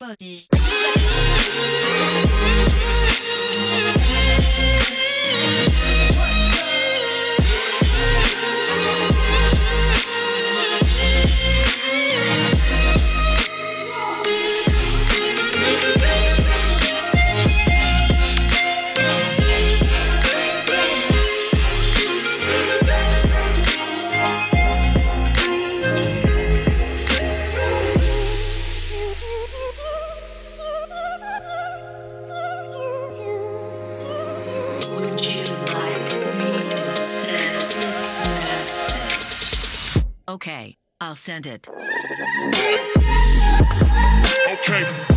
melody. Okay, I'll send it. Okay.